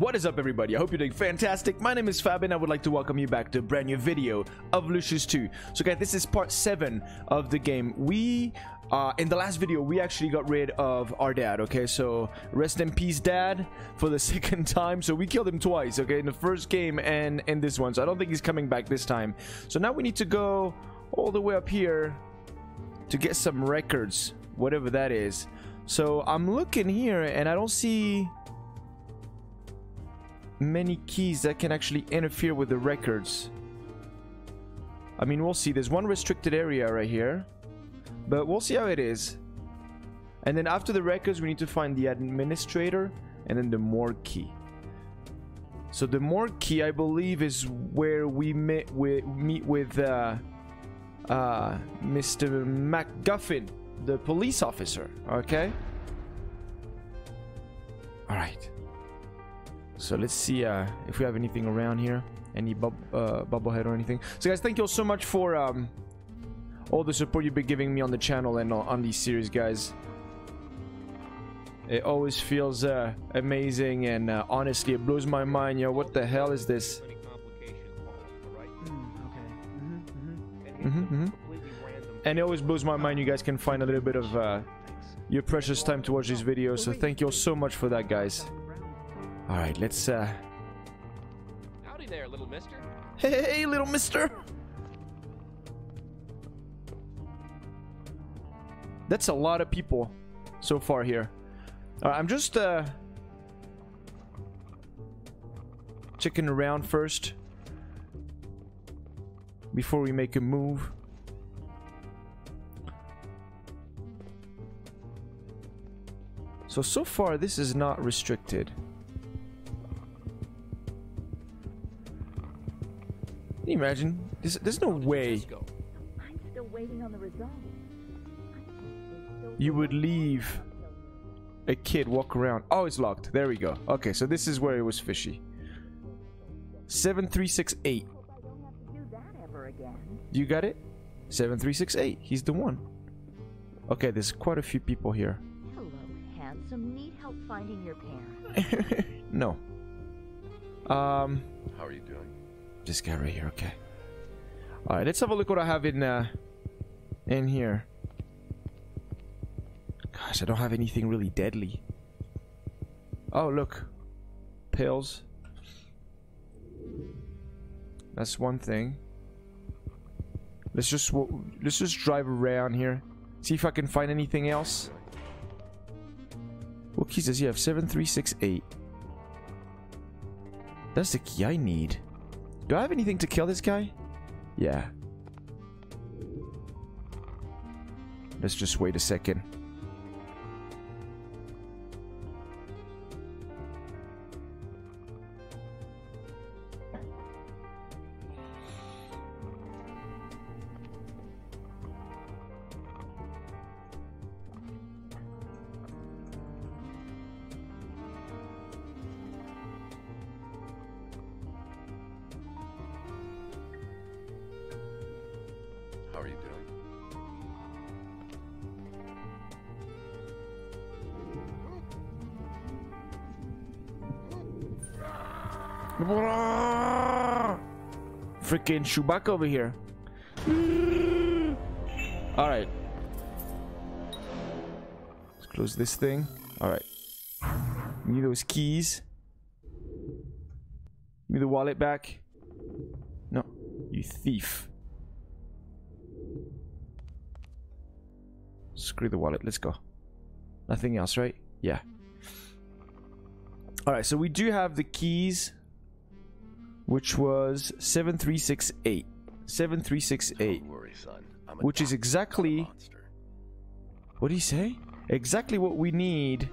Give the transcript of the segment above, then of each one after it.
What is up everybody? I hope you're doing fantastic. My name is Fab and I would like to welcome you back to a brand new video of Lucius 2. So guys, this is part 7 of the game. We, uh, in the last video, we actually got rid of our dad, okay? So, rest in peace dad for the second time. So we killed him twice, okay? In the first game and in this one. So I don't think he's coming back this time. So now we need to go all the way up here to get some records, whatever that is. So I'm looking here and I don't see many keys that can actually interfere with the records. I mean, we'll see. There's one restricted area right here. But we'll see how it is. And then after the records, we need to find the administrator and then the morgue key. So the morgue key, I believe, is where we meet with, meet with uh, uh, Mr. McGuffin, the police officer. Okay? Alright. So let's see uh, if we have anything around here. Any bub uh, bubblehead or anything. So guys, thank you all so much for um, all the support you've been giving me on the channel and on these series, guys. It always feels uh, amazing and uh, honestly, it blows my mind. Yo, what the hell is this? Mm -hmm, mm -hmm. And it always blows my mind you guys can find a little bit of uh, your precious time to watch these videos. So thank you all so much for that, guys. All right, let's. uh Howdy there, little mister. Hey, little mister. That's a lot of people so far here. Uh, I'm just uh checking around first before we make a move. So, so far this is not restricted. Imagine? There's, there's no way you would leave a kid walk around. Oh, it's locked. There we go. Okay, so this is where it was fishy. 7368. You got it? 7368. He's the one. Okay, there's quite a few people here. Hello, handsome. Need help finding your parents? no. Um. How are you doing? This guy right here, okay. Alright, let's have a look what I have in uh in here. Gosh, I don't have anything really deadly. Oh look. Pills. That's one thing. Let's just let's just drive around here. See if I can find anything else. What keys does he have? 7368. That's the key I need. Do I have anything to kill this guy? Yeah. Let's just wait a second. Freaking Chewbacca over here. Alright. Let's close this thing. Alright. Need those keys. Give me the wallet back. No. You thief. Screw the wallet. Let's go. Nothing else, right? Yeah. Alright, so we do have the keys which was 7368. 7368. Worry, son. Which is exactly... What did he say? Exactly what we need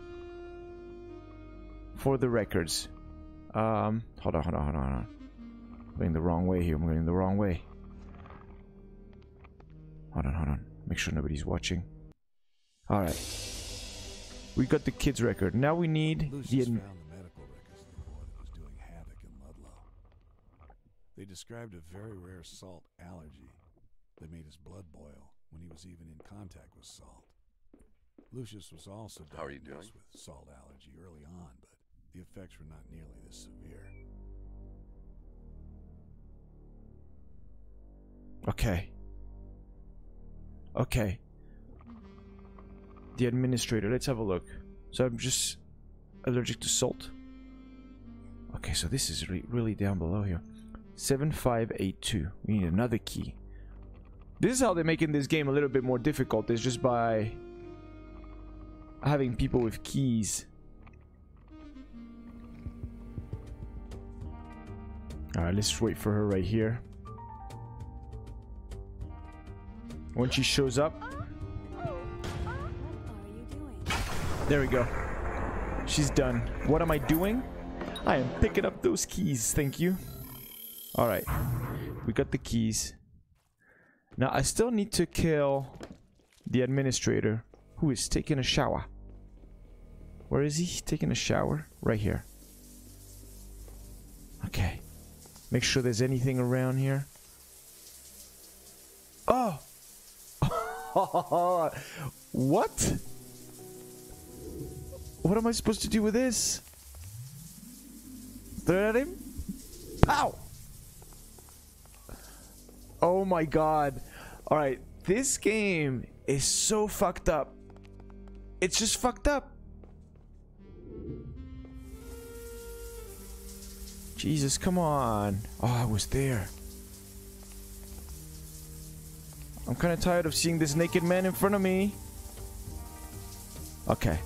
for the records. Um, hold on, hold on, hold on, hold on. I'm going the wrong way here. I'm going the wrong way. Hold on, hold on. Make sure nobody's watching. Alright. We got the kid's record. Now we need Lucius the... They described a very rare salt allergy that made his blood boil when he was even in contact with salt. Lucius was also How are you diagnosed with salt allergy early on, but the effects were not nearly this severe. Okay. Okay. The administrator. Let's have a look. So I'm just allergic to salt. Okay, so this is re really down below here. 7582. We need another key. This is how they're making this game a little bit more difficult. Is just by having people with keys. Alright, let's wait for her right here. When she shows up. There we go. She's done. What am I doing? I am picking up those keys. Thank you. Alright. We got the keys. Now, I still need to kill the administrator who is taking a shower. Where is he? Taking a shower? Right here. Okay. Make sure there's anything around here. Oh! what? What am I supposed to do with this? Throw it at him? Pow! Oh my god. Alright, this game is so fucked up. It's just fucked up. Jesus, come on. Oh, I was there. I'm kind of tired of seeing this naked man in front of me. Okay.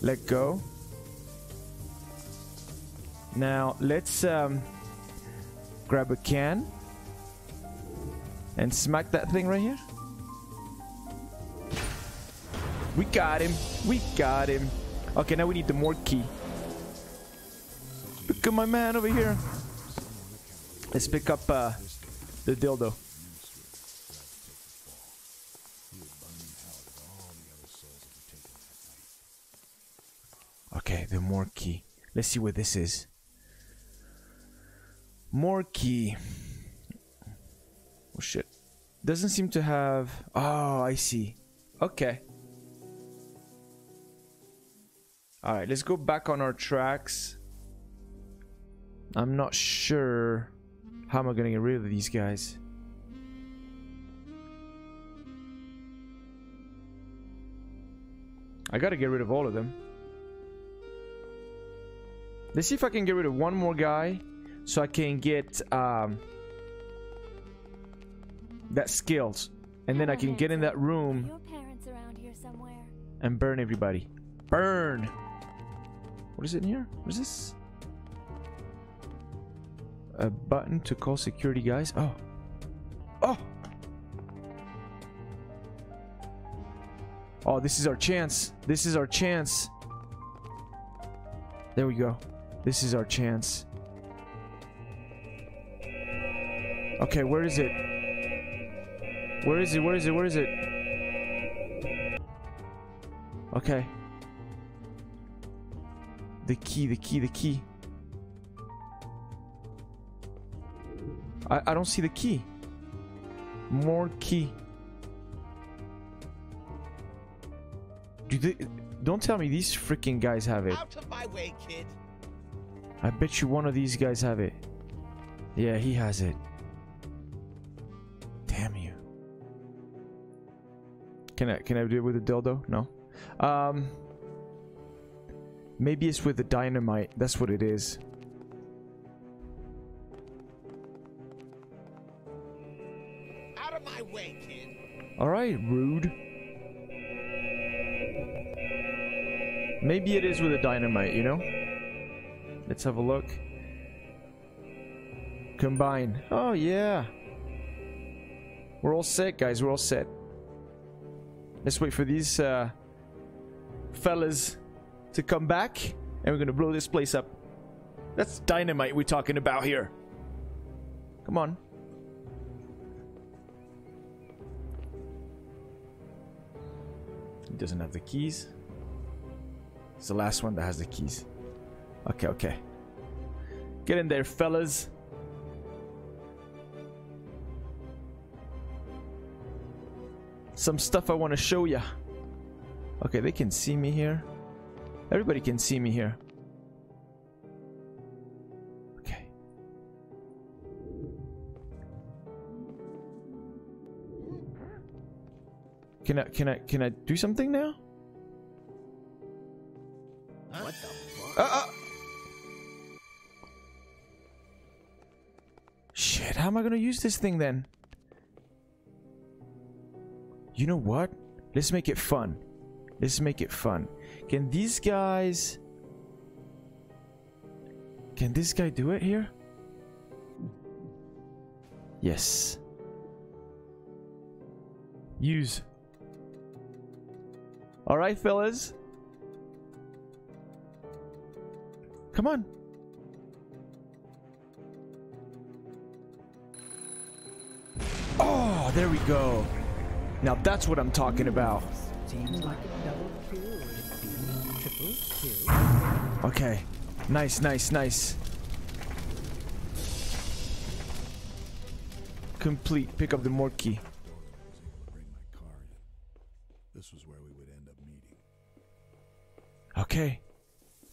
Let go. Now, let's um, grab a can and smack that thing right here. We got him. We got him. Okay, now we need the morgue key. Look at my man over here. Let's pick up uh, the dildo. Okay, the morgue key. Let's see what this is. Morgue key. Oh shit. Doesn't seem to have... Oh, I see. Okay. Alright, let's go back on our tracks. I'm not sure how am I gonna get rid of these guys. I gotta get rid of all of them. Let's see if I can get rid of one more guy so I can get um, that skills. And then I can get in that room Your parents around here somewhere. and burn everybody. Burn! What is it in here? What is this? A button to call security guys? Oh. Oh! Oh, this is our chance. This is our chance. There we go. This is our chance. Okay, where is it? Where is it? Where is it? Where is it? Okay. The key, the key, the key. I, I don't see the key. Morgue key. Do they, don't tell me these freaking guys have it. Out of my way, kid. I bet you one of these guys have it. Yeah, he has it. Can I can I do it with a dildo? No. Um Maybe it's with the dynamite. That's what it is. Out of my way, kid. Alright, rude. Maybe it is with a dynamite, you know? Let's have a look. Combine. Oh, yeah. We're all set, guys. We're all set. Let's wait for these uh, fellas to come back, and we're gonna blow this place up. That's dynamite we're talking about here. Come on. He doesn't have the keys. It's the last one that has the keys. Okay, okay. Get in there, fellas. some stuff I want to show you. Okay, they can see me here. Everybody can see me here. Okay. Can I can I can I do something now? What the fuck? Uh, uh. Shit, how am I gonna use this thing then? You know what? Let's make it fun. Let's make it fun. Can these guys... Can this guy do it here? Yes. Use. Alright, fellas. Come on. Oh, there we go. Now that's what I'm talking about. Okay. Nice, nice, nice. Complete. Pick up the morgue key. Okay.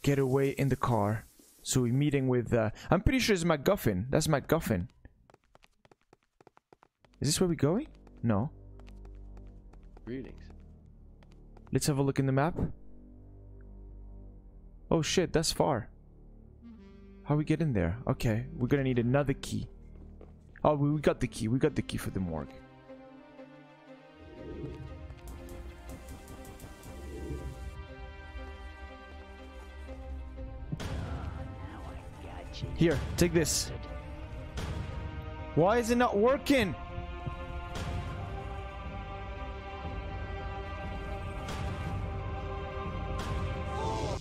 Get away in the car. So we're meeting with, uh, I'm pretty sure it's McGuffin. That's McGuffin. Is this where we're going? No. Greetings. Let's have a look in the map. Oh shit, that's far. How we get in there? Okay, we're gonna need another key. Oh, we got the key. We got the key for the morgue. Here, take this. Why is it not working?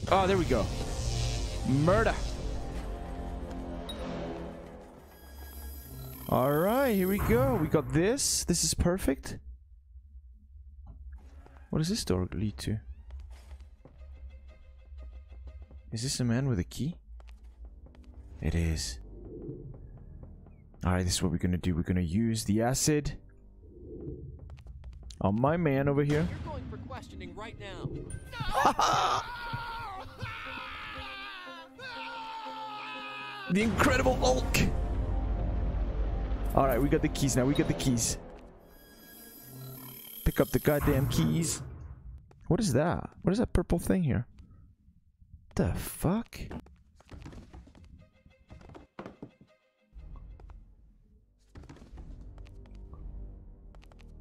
Oh, there we go. Murder. All right, here we go. We got this. This is perfect. What does this door lead to? Is this a man with a key? It is. Alright, this is what we're gonna do. We're gonna use the acid on my man over here. You're going for questioning right now. The Incredible Hulk! Alright, we got the keys now. We got the keys. Pick up the goddamn keys. What is that? What is that purple thing here? The fuck?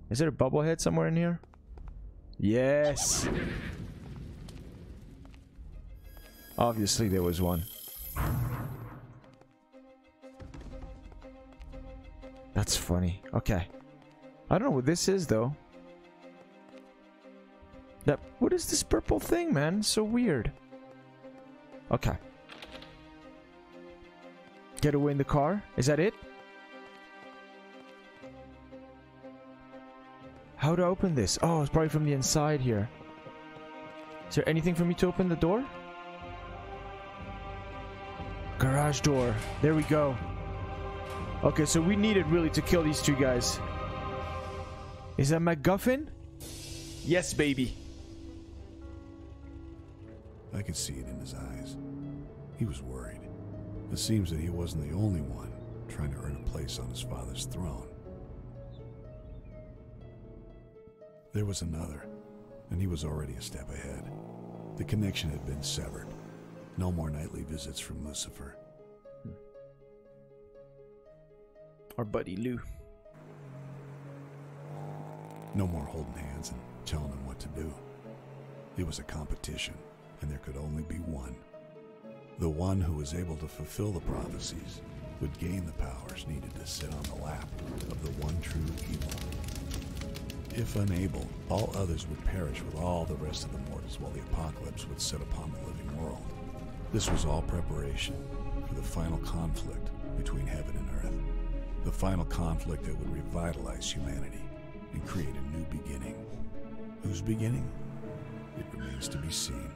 Is there a bubble head somewhere in here? Yes! Obviously there was one. That's funny. Okay. I don't know what this is though. That what is this purple thing, man? So weird. Okay. Get away in the car? Is that it? How to open this? Oh, it's probably from the inside here. Is there anything for me to open the door? Garage door. There we go. Okay, so we needed really to kill these two guys. Is that McGuffin? Yes, baby. I could see it in his eyes. He was worried. It seems that he wasn't the only one trying to earn a place on his father's throne. There was another, and he was already a step ahead. The connection had been severed. No more nightly visits from Lucifer. Our buddy Lou. No more holding hands and telling them what to do. It was a competition, and there could only be one. The one who was able to fulfill the prophecies would gain the powers needed to sit on the lap of the one true evil. If unable, all others would perish with all the rest of the mortals while the apocalypse would set upon the living world. This was all preparation for the final conflict between heaven and earth. The final conflict that would revitalize humanity and create a new beginning. Whose beginning? It remains to be seen.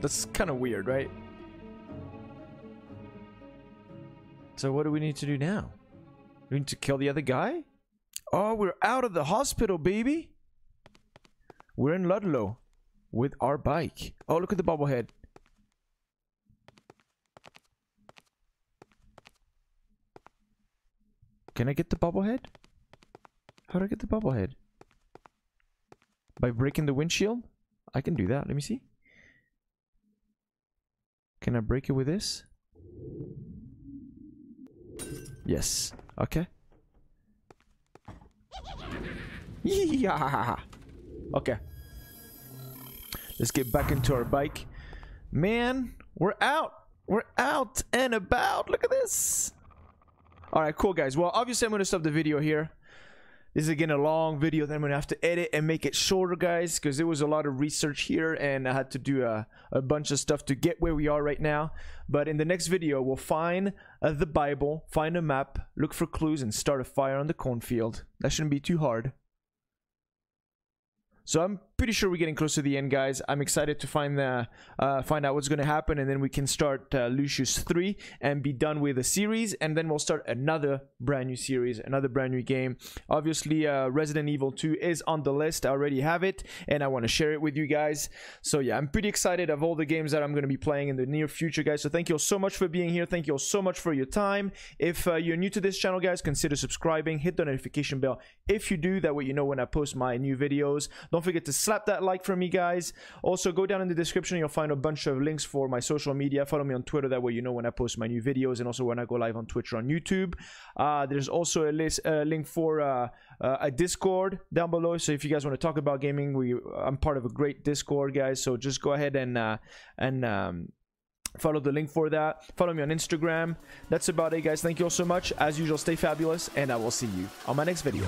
That's kind of weird, right? So what do we need to do now? We need to kill the other guy? Oh, we're out of the hospital, baby. We're in Ludlow with our bike. Oh, look at the bobblehead. Can I get the bobblehead? How do I get the bobblehead? By breaking the windshield? I can do that. Let me see. Can I break it with this? Yes. Okay. Yeah. Okay. Let's get back into our bike. Man, we're out. We're out and about. Look at this. All right, cool, guys. Well, obviously, I'm going to stop the video here. This is again a long video that I'm gonna have to edit and make it shorter, guys, because there was a lot of research here and I had to do a, a bunch of stuff to get where we are right now. But in the next video, we'll find uh, the Bible, find a map, look for clues, and start a fire on the cornfield. That shouldn't be too hard. So I'm pretty sure we're getting close to the end, guys. I'm excited to find the uh, find out what's going to happen, and then we can start uh, Lucius 3 and be done with the series, and then we'll start another brand new series, another brand new game. Obviously, uh, Resident Evil 2 is on the list. I already have it, and I want to share it with you guys. So yeah, I'm pretty excited of all the games that I'm going to be playing in the near future, guys. So thank you all so much for being here. Thank you all so much for your time. If uh, you're new to this channel, guys, consider subscribing. Hit the notification bell if you do. That way you know when I post my new videos. Don't forget to slap that like for me, guys. Also, go down in the description. You'll find a bunch of links for my social media. Follow me on Twitter. That way you know when I post my new videos and also when I go live on Twitch or on YouTube. Uh, there's also a list, uh, link for uh, uh, a Discord down below. So if you guys want to talk about gaming, we I'm part of a great Discord, guys. So just go ahead and uh, and um, follow the link for that. Follow me on Instagram. That's about it, guys. Thank you all so much. As usual, stay fabulous, and I will see you on my next video.